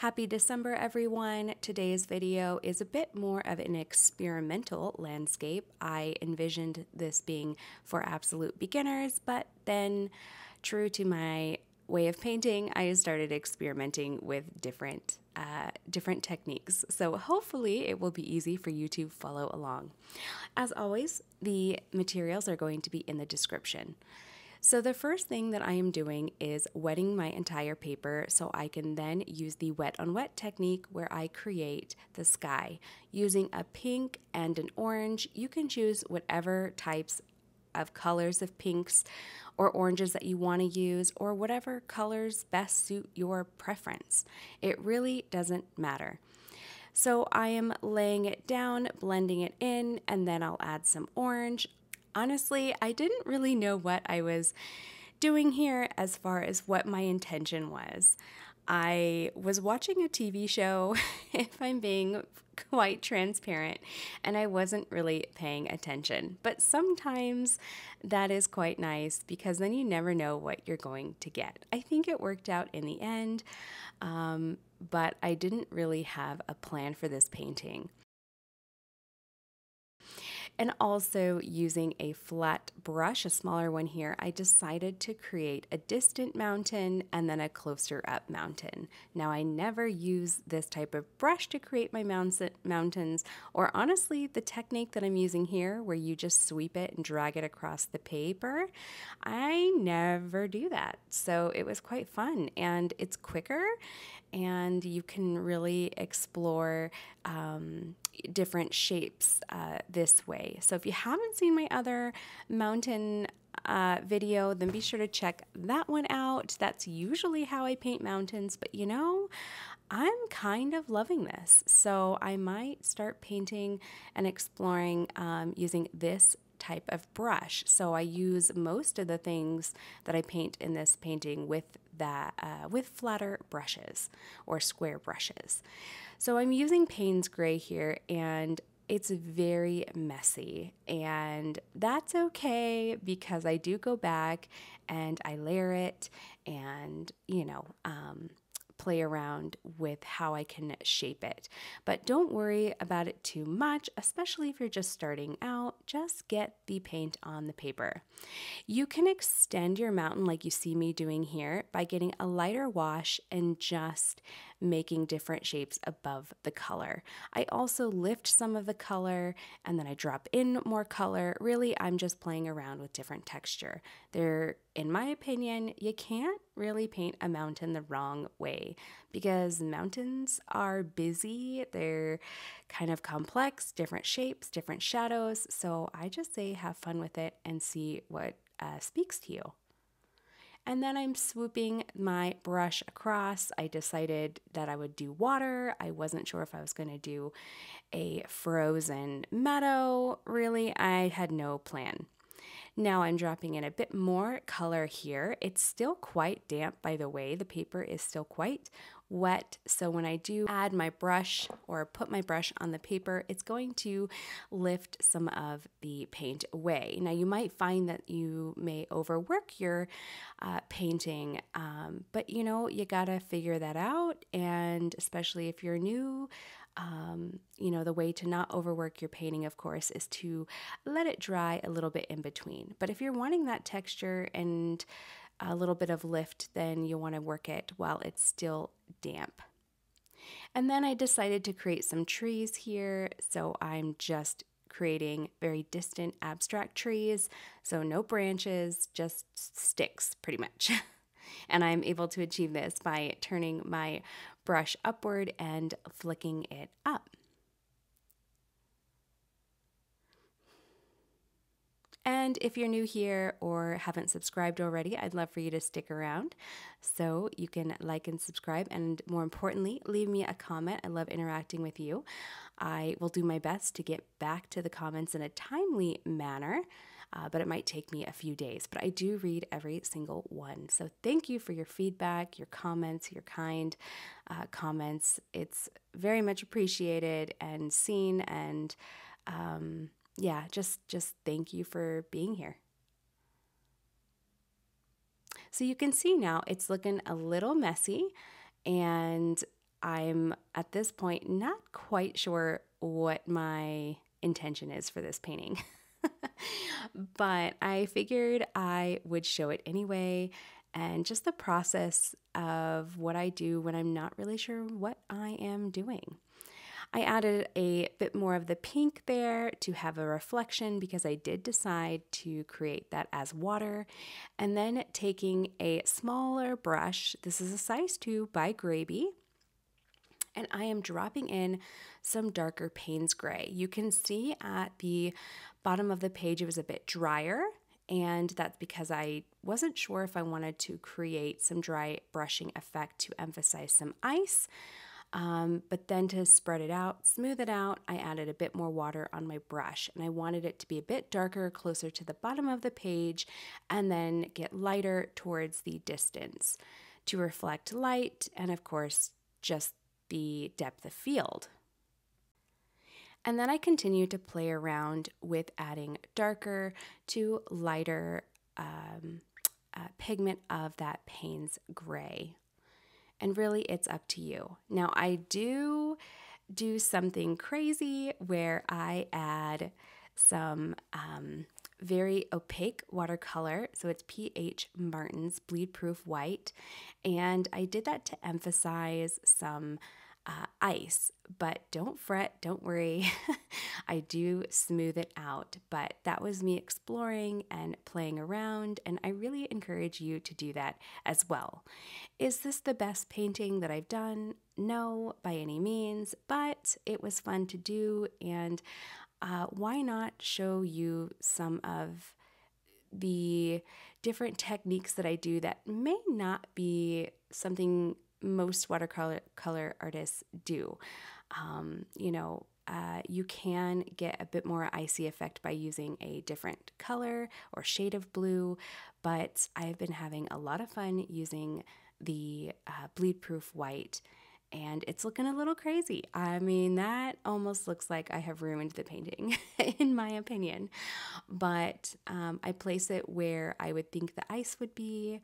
Happy December, everyone. Today's video is a bit more of an experimental landscape. I envisioned this being for absolute beginners, but then, true to my way of painting, I started experimenting with different uh, different techniques. So hopefully it will be easy for you to follow along. As always, the materials are going to be in the description. So the first thing that I am doing is wetting my entire paper so I can then use the wet on wet technique where I create the sky. Using a pink and an orange, you can choose whatever types of colors of pinks or oranges that you want to use or whatever colors best suit your preference. It really doesn't matter. So I am laying it down, blending it in, and then I'll add some orange honestly, I didn't really know what I was doing here as far as what my intention was. I was watching a TV show, if I'm being quite transparent, and I wasn't really paying attention. But sometimes that is quite nice because then you never know what you're going to get. I think it worked out in the end, um, but I didn't really have a plan for this painting and also using a flat brush, a smaller one here, I decided to create a distant mountain and then a closer up mountain. Now, I never use this type of brush to create my mountains, or honestly, the technique that I'm using here, where you just sweep it and drag it across the paper, I never do that. So it was quite fun and it's quicker and you can really explore um, different shapes uh, this way. So if you haven't seen my other mountain uh, video, then be sure to check that one out. That's usually how I paint mountains, but you know, I'm kind of loving this. So I might start painting and exploring um, using this type of brush. So I use most of the things that I paint in this painting with that uh, with flatter brushes or square brushes. So I'm using Payne's Gray here and it's very messy and that's okay because I do go back and I layer it and you know um, play around with how I can shape it. But don't worry about it too much, especially if you're just starting out. Just get the paint on the paper. You can extend your mountain like you see me doing here by getting a lighter wash and just making different shapes above the color. I also lift some of the color and then I drop in more color. Really, I'm just playing around with different texture. There, in my opinion, you can't really paint a mountain the wrong way because mountains are busy. They're kind of complex, different shapes, different shadows. So I just say have fun with it and see what uh, speaks to you. And then I'm swooping my brush across. I decided that I would do water. I wasn't sure if I was going to do a frozen meadow. Really, I had no plan. Now I'm dropping in a bit more color here. It's still quite damp, by the way. The paper is still quite wet. So when I do add my brush or put my brush on the paper, it's going to lift some of the paint away. Now you might find that you may overwork your uh, painting, um, but you know, you gotta figure that out. And especially if you're new, um, you know, the way to not overwork your painting, of course, is to let it dry a little bit in between. But if you're wanting that texture and a little bit of lift, then you'll want to work it while it's still damp. And then I decided to create some trees here, so I'm just creating very distant abstract trees, so no branches, just sticks pretty much. and I'm able to achieve this by turning my brush upward and flicking it up. And if you're new here or haven't subscribed already, I'd love for you to stick around so you can like and subscribe. And more importantly, leave me a comment. I love interacting with you. I will do my best to get back to the comments in a timely manner. Uh, but it might take me a few days. But I do read every single one. So thank you for your feedback, your comments, your kind uh, comments. It's very much appreciated and seen. And um, yeah, just just thank you for being here. So you can see now it's looking a little messy and I'm at this point not quite sure what my intention is for this painting. but I figured I would show it anyway and just the process of what I do when I'm not really sure what I am doing. I added a bit more of the pink there to have a reflection because I did decide to create that as water. And then taking a smaller brush, this is a size 2 by Grabie, and I am dropping in some darker Payne's Gray. You can see at the bottom of the page it was a bit drier and that's because I wasn't sure if I wanted to create some dry brushing effect to emphasize some ice. Um, but then to spread it out, smooth it out, I added a bit more water on my brush and I wanted it to be a bit darker, closer to the bottom of the page, and then get lighter towards the distance to reflect light and, of course, just the depth of field. And then I continued to play around with adding darker to lighter um, uh, pigment of that Payne's Gray. And really, it's up to you. Now, I do do something crazy where I add some um, very opaque watercolor. So it's PH Martin's Bleed Proof White. And I did that to emphasize some uh, ice, but don't fret, don't worry. I do smooth it out, but that was me exploring and playing around, and I really encourage you to do that as well. Is this the best painting that I've done? No, by any means, but it was fun to do, and uh, why not show you some of the different techniques that I do that may not be something most watercolor color artists do. Um, you know, uh, you can get a bit more icy effect by using a different color or shade of blue, but I've been having a lot of fun using the uh, bleed proof white and it's looking a little crazy. I mean, that almost looks like I have ruined the painting, in my opinion. But um, I place it where I would think the ice would be,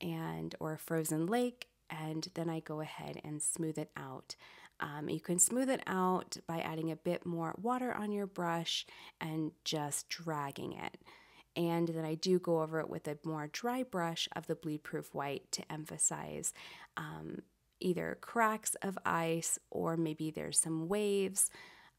and or a frozen lake, and then I go ahead and smooth it out. Um, you can smooth it out by adding a bit more water on your brush and just dragging it. And then I do go over it with a more dry brush of the bleed proof white to emphasize um, either cracks of ice or maybe there's some waves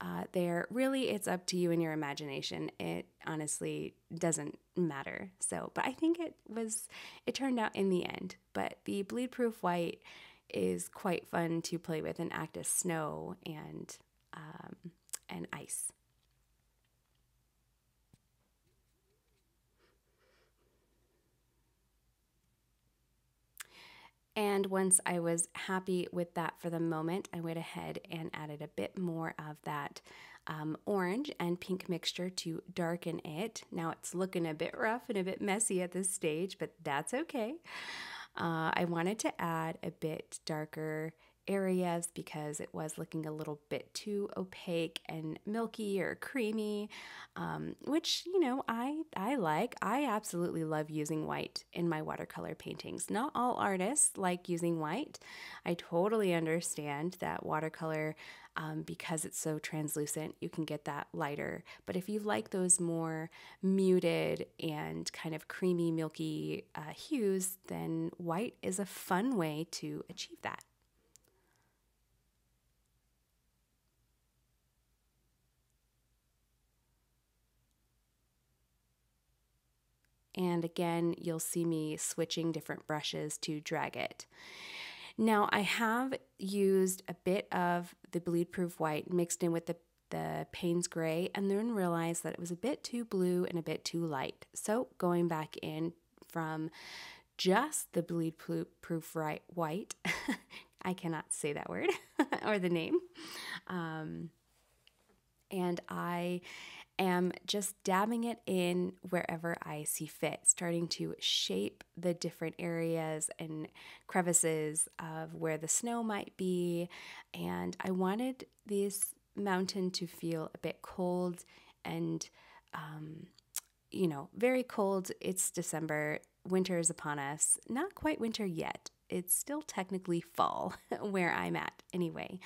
uh, there. Really, it's up to you and your imagination. It honestly doesn't matter. So, but I think it was, it turned out in the end. But the bleed proof white is quite fun to play with and act as snow and um, and ice. And once I was happy with that for the moment, I went ahead and added a bit more of that um, orange and pink mixture to darken it. Now it's looking a bit rough and a bit messy at this stage, but that's okay. Uh, I wanted to add a bit darker areas because it was looking a little bit too opaque and milky or creamy, um, which you know I I like. I absolutely love using white in my watercolor paintings. Not all artists like using white. I totally understand that watercolor. Um, because it's so translucent, you can get that lighter. But if you like those more muted and kind of creamy, milky uh, hues, then white is a fun way to achieve that. And again, you'll see me switching different brushes to drag it. Now I have used a bit of the bleed proof white mixed in with the the Payne's Gray and then realized that it was a bit too blue and a bit too light. So going back in from just the bleed proof white, I cannot say that word or the name. Um, and I am just dabbing it in wherever I see fit, starting to shape the different areas and crevices of where the snow might be. And I wanted this mountain to feel a bit cold and, um, you know, very cold. It's December, winter is upon us. Not quite winter yet, it's still technically fall where I'm at anyway.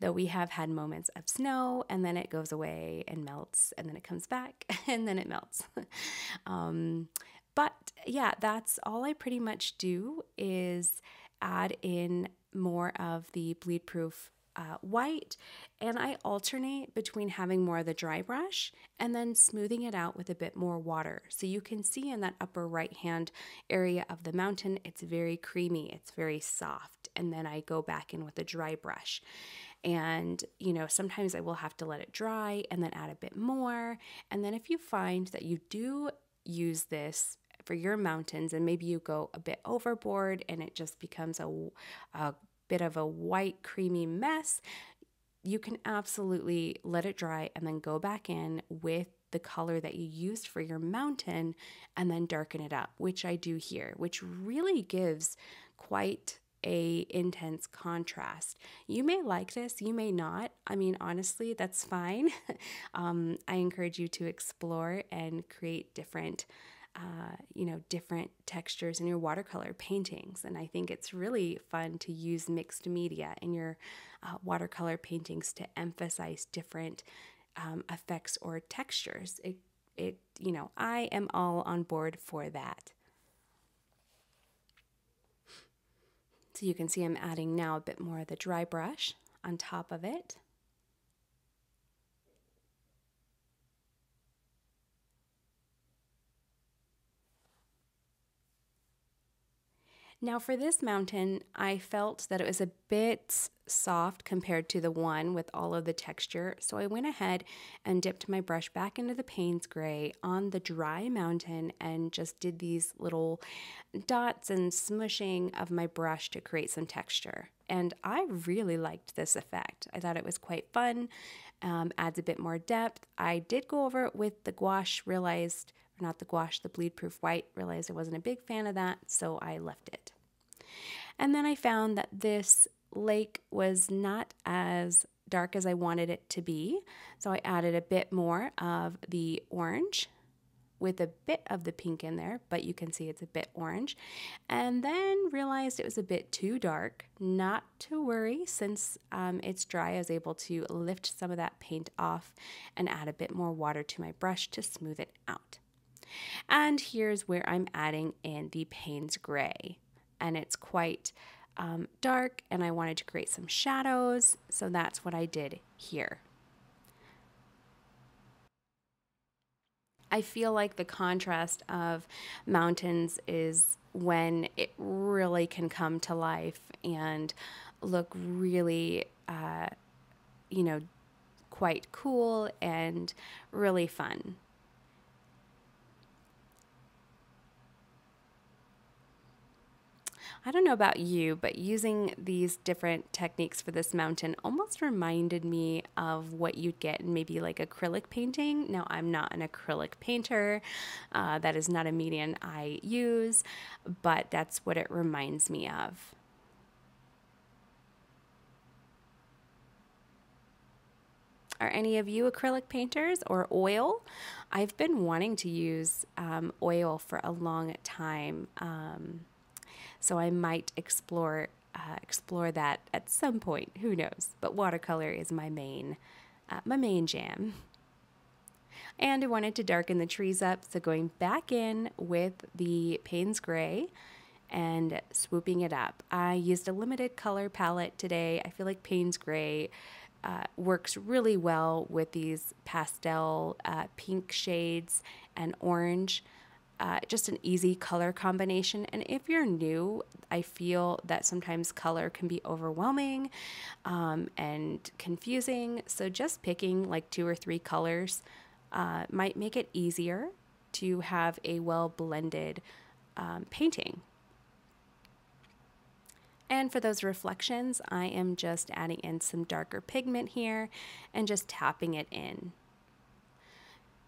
Though we have had moments of snow and then it goes away and melts and then it comes back and then it melts. um, but yeah, that's all I pretty much do is add in more of the bleed proof uh, white and I alternate between having more of the dry brush and then smoothing it out with a bit more water. So you can see in that upper right hand area of the mountain, it's very creamy, it's very soft. And then I go back in with a dry brush. And, you know, sometimes I will have to let it dry and then add a bit more. And then if you find that you do use this for your mountains and maybe you go a bit overboard and it just becomes a, a bit of a white creamy mess, you can absolutely let it dry and then go back in with the color that you used for your mountain and then darken it up, which I do here, which really gives quite a intense contrast. You may like this, you may not. I mean, honestly, that's fine. um, I encourage you to explore and create different uh, you know, different textures in your watercolor paintings. And I think it's really fun to use mixed media in your uh, watercolor paintings to emphasize different um, effects or textures. It, it, you know, I am all on board for that. So you can see I'm adding now a bit more of the dry brush on top of it. Now, for this mountain, I felt that it was a bit soft compared to the one with all of the texture, so I went ahead and dipped my brush back into the Payne's Gray on the dry mountain and just did these little dots and smushing of my brush to create some texture. And I really liked this effect. I thought it was quite fun, um, adds a bit more depth. I did go over it with the gouache, realized not the gouache, the bleed proof white, realized I wasn't a big fan of that, so I left it. And then I found that this lake was not as dark as I wanted it to be, so I added a bit more of the orange with a bit of the pink in there, but you can see it's a bit orange. And then realized it was a bit too dark. Not to worry, since um, it's dry, I was able to lift some of that paint off and add a bit more water to my brush to smooth it out. And here's where I'm adding in the Payne's Gray. And it's quite um, dark and I wanted to create some shadows. So that's what I did here. I feel like the contrast of mountains is when it really can come to life and look really, uh, you know, quite cool and really fun. I don't know about you, but using these different techniques for this mountain almost reminded me of what you'd get in maybe like acrylic painting. Now, I'm not an acrylic painter, uh, that is not a medium I use, but that's what it reminds me of. Are any of you acrylic painters or oil? I've been wanting to use um, oil for a long time. Um, so I might explore uh, explore that at some point. Who knows? But watercolor is my main uh, my main jam. And I wanted to darken the trees up, so going back in with the Payne's Gray and swooping it up. I used a limited color palette today. I feel like Payne's Gray uh, works really well with these pastel uh, pink shades and orange uh, just an easy color combination. And if you're new, I feel that sometimes color can be overwhelming um, and confusing. So just picking like two or three colors uh, might make it easier to have a well blended um, painting. And for those reflections, I am just adding in some darker pigment here and just tapping it in.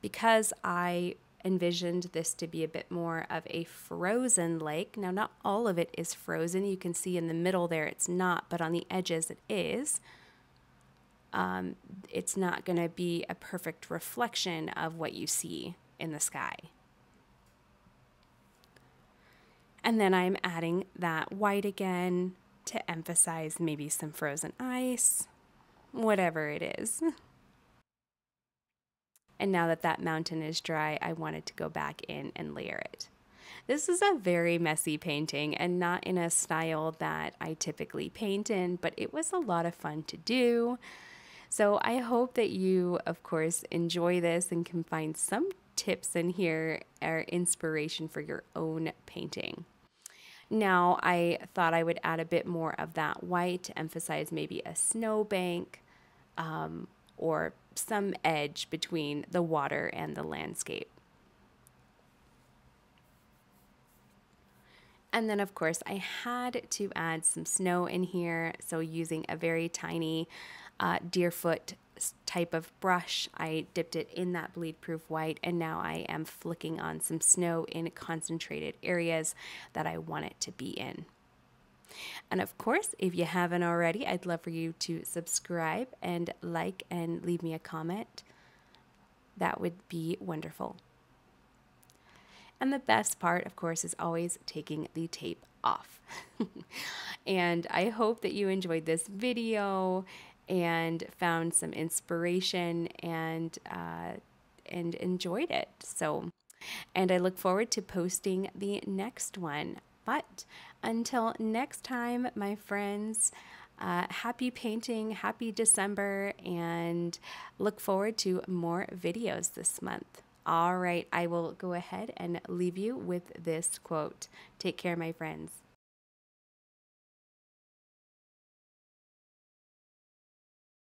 Because I envisioned this to be a bit more of a frozen lake. Now, not all of it is frozen. You can see in the middle there it's not, but on the edges it is. Um, it's not going to be a perfect reflection of what you see in the sky. And then I'm adding that white again to emphasize maybe some frozen ice, whatever it is. And now that that mountain is dry, I wanted to go back in and layer it. This is a very messy painting and not in a style that I typically paint in, but it was a lot of fun to do. So I hope that you, of course, enjoy this and can find some tips in here or inspiration for your own painting. Now, I thought I would add a bit more of that white to emphasize maybe a snowbank um, or some edge between the water and the landscape. And then, of course, I had to add some snow in here. So, using a very tiny uh, Deerfoot type of brush, I dipped it in that bleed proof white, and now I am flicking on some snow in concentrated areas that I want it to be in. And of course, if you haven't already, I'd love for you to subscribe and like and leave me a comment. That would be wonderful. And the best part, of course, is always taking the tape off. and I hope that you enjoyed this video and found some inspiration and uh, and enjoyed it. So, and I look forward to posting the next one. But until next time, my friends, uh, happy painting, happy December, and look forward to more videos this month. All right, I will go ahead and leave you with this quote. Take care, my friends.